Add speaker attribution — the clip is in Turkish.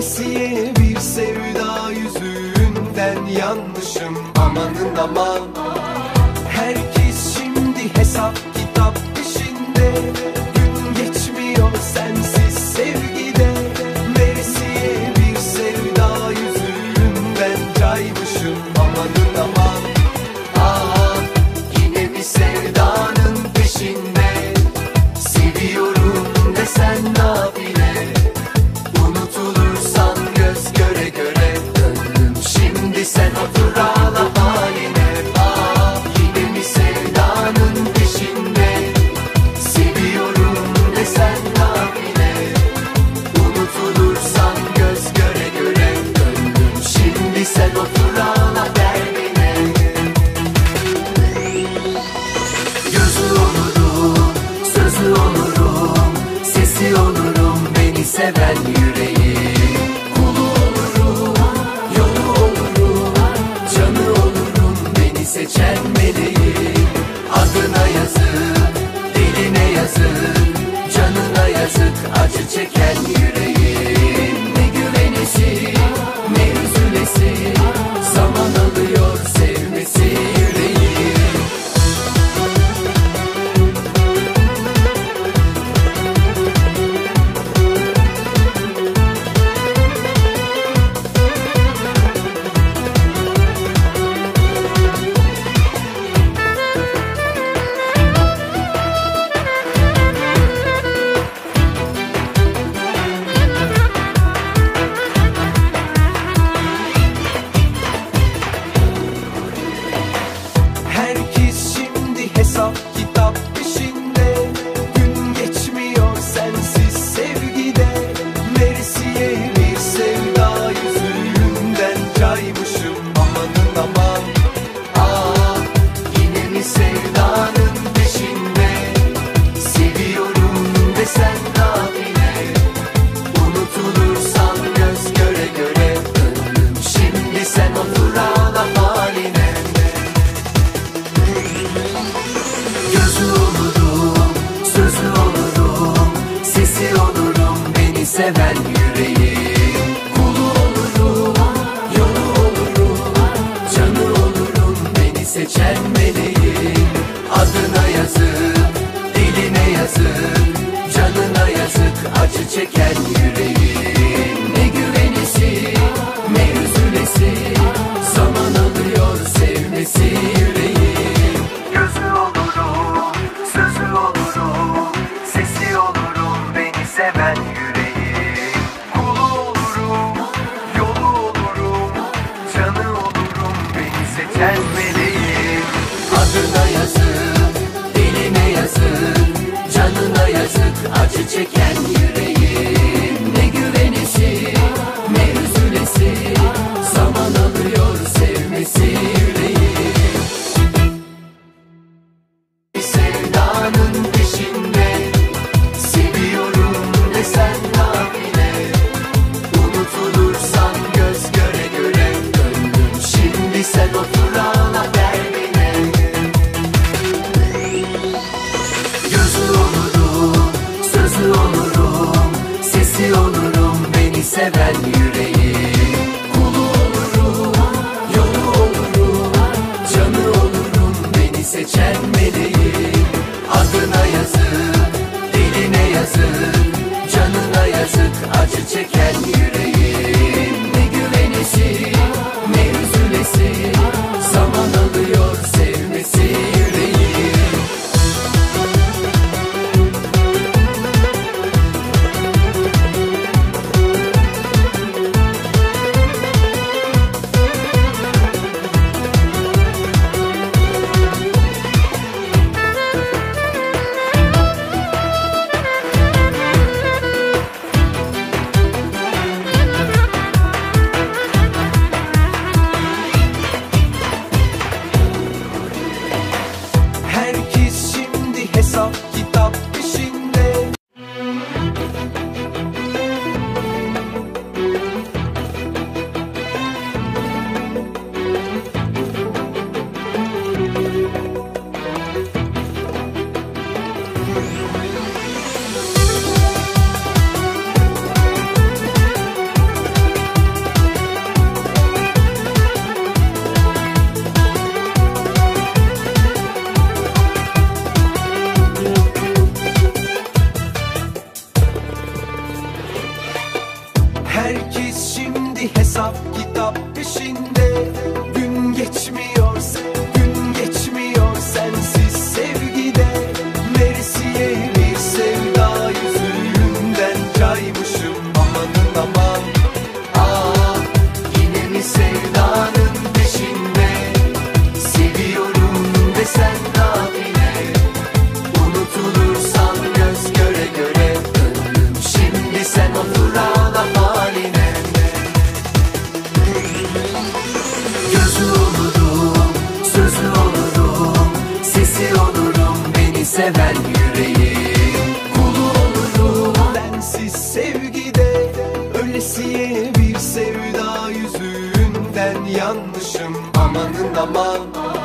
Speaker 1: Öylesiye bir sevda yüzünden yanlışım amanın aman Herkes şimdi hesap kitap peşinde. seven yüreğin kulu olurum, yolu olurum, canı olurum beni seçen meleğin. Adına yazık, diline yazık, canına yazık acı çeken yüreğin. Ne güvenesin, ne üzülesin. kendmeliyim Adına yazık, diline yazık Canına yazık, acı çeken yüz seven yüreği. Kulu olurum, yolu olurum Canı olurum beni seçen meleği Adına yazık, diline yazık Canına yazık acı çeken yüreği Herkes şimdi hesap kitap peşinde. Gün geçmiyor seven yüreğin kulu olurum. Bensiz sevgide Öylesiye bir sevda yüzünden yanmışım. Amanın aman. Herkes